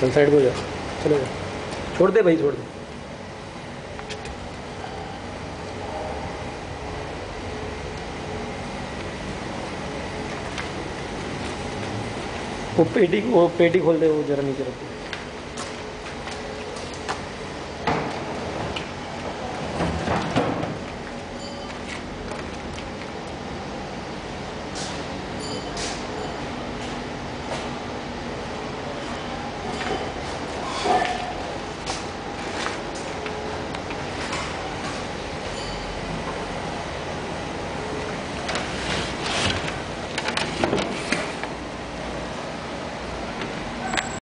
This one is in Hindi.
चल साइड को जा। चलो जा। छोड़ दे भाई, छोड़ दे। वो पेटी वो पेटी खोल दे, वो जरा नीचे रखो